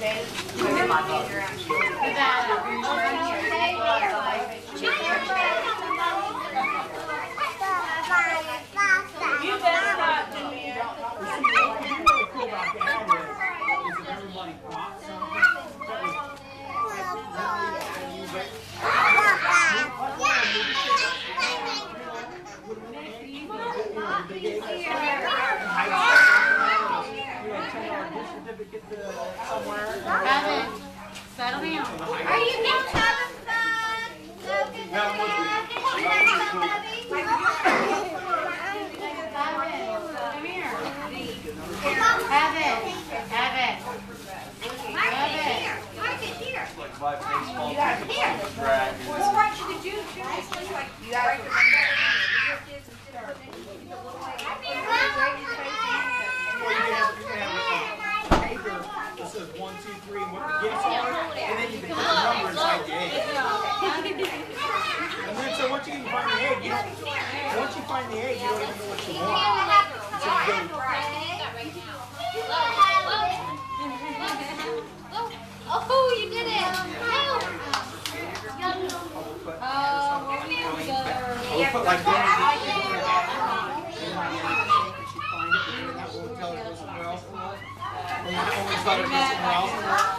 You Kevin, settle down. Are you guys having fun? Logann, you having fun, Bubby? Come here. Kevin, Kevin. Mike is here. Mike is here. Like my baseball Here. team, drag. Well, what we do? Should we just like write the number and what the gifts are, and then you can put the number inside the egg. And then, so once you can find the egg, you don't, once you find the egg, you don't even know what you want. So you go, Oh, you did it. I'll put like that. She find it, and then that will tell her to go somewhere else. And then it will tell her to go somewhere else.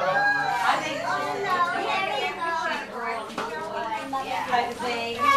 type of thing.